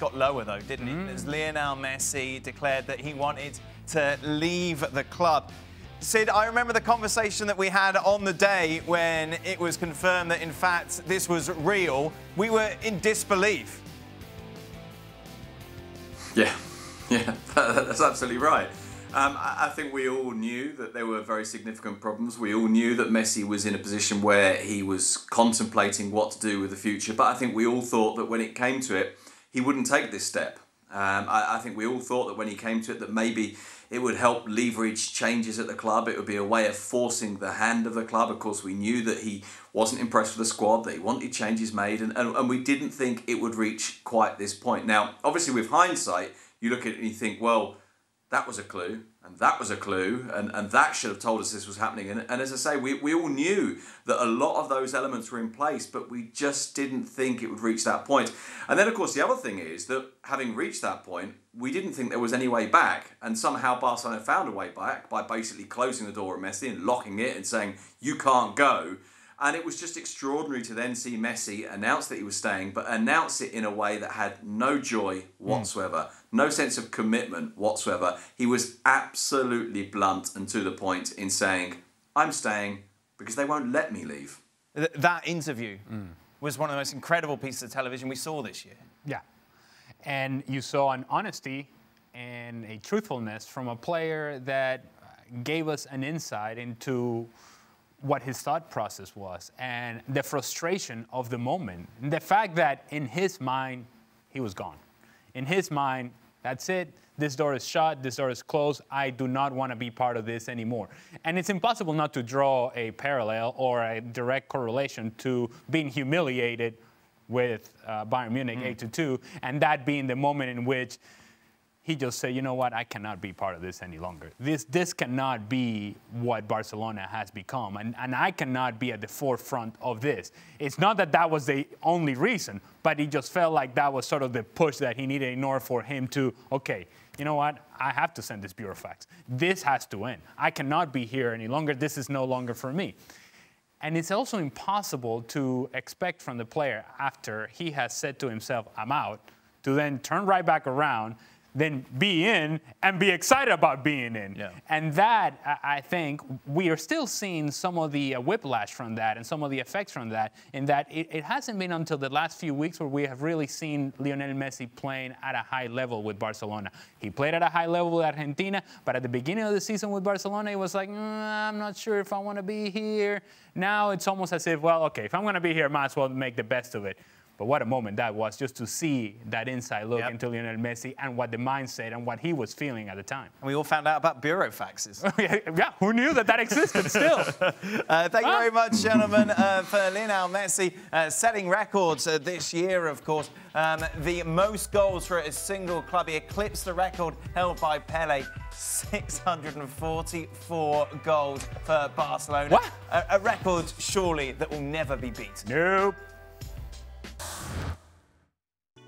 got lower, though, didn't mm. it? As Lionel Messi declared that he wanted to leave the club. Sid, I remember the conversation that we had on the day when it was confirmed that, in fact, this was real. We were in disbelief. Yeah, yeah, that's absolutely right. Um, I think we all knew that there were very significant problems. We all knew that Messi was in a position where he was contemplating what to do with the future. But I think we all thought that when it came to it, he wouldn't take this step. Um, I, I, think we all thought that when he came to it, that maybe it would help leverage changes at the club. It would be a way of forcing the hand of the club. Of course, we knew that he wasn't impressed with the squad, that he wanted changes made, and, and, and we didn't think it would reach quite this point. Now, obviously, with hindsight, you look at it and you think, well, that was a clue, and that was a clue, and, and that should have told us this was happening. And, and as I say, we, we all knew that a lot of those elements were in place, but we just didn't think it would reach that point. And then, of course, the other thing is that having reached that point, we didn't think there was any way back, and somehow Barcelona found a way back by basically closing the door at Messi and locking it and saying, you can't go. And it was just extraordinary to then see Messi announce that he was staying, but announce it in a way that had no joy whatsoever, mm. no sense of commitment whatsoever. He was absolutely blunt and to the point in saying, I'm staying because they won't let me leave. That interview mm. was one of the most incredible pieces of television we saw this year. Yeah. And you saw an honesty and a truthfulness from a player that gave us an insight into what his thought process was and the frustration of the moment. And the fact that in his mind, he was gone. In his mind, that's it. This door is shut. This door is closed. I do not want to be part of this anymore. And it's impossible not to draw a parallel or a direct correlation to being humiliated with uh, Bayern Munich mm. 8 2, and that being the moment in which he just said, you know what, I cannot be part of this any longer. This, this cannot be what Barcelona has become, and, and I cannot be at the forefront of this. It's not that that was the only reason, but he just felt like that was sort of the push that he needed in order for him to, okay, you know what, I have to send this burofax. This has to end. I cannot be here any longer. This is no longer for me. And it's also impossible to expect from the player after he has said to himself, I'm out, to then turn right back around than be in and be excited about being in. Yeah. And that, I think, we are still seeing some of the uh, whiplash from that and some of the effects from that, in that it, it, hasn't been until the last few weeks where we have really seen Lionel Messi playing at a high level with Barcelona. He played at a high level with Argentina, but at the beginning of the season with Barcelona, he was like, mm, I'm not sure if I want to be here. Now it's almost as if, well, okay, if I'm going to be here, I might as well make the best of it. But what a moment that was just to see that inside look yep. into Lionel Messi and what the mindset and what he was feeling at the time. And we all found out about burofaxes. yeah, who knew that that existed still? uh, thank you very much, gentlemen, uh, for Lionel Messi uh, setting records uh, this year, of course. Um, the most goals for a single club. He eclipsed the record held by Pele. 644 goals for Barcelona. What? A, a record, surely, that will never be beaten. Nope.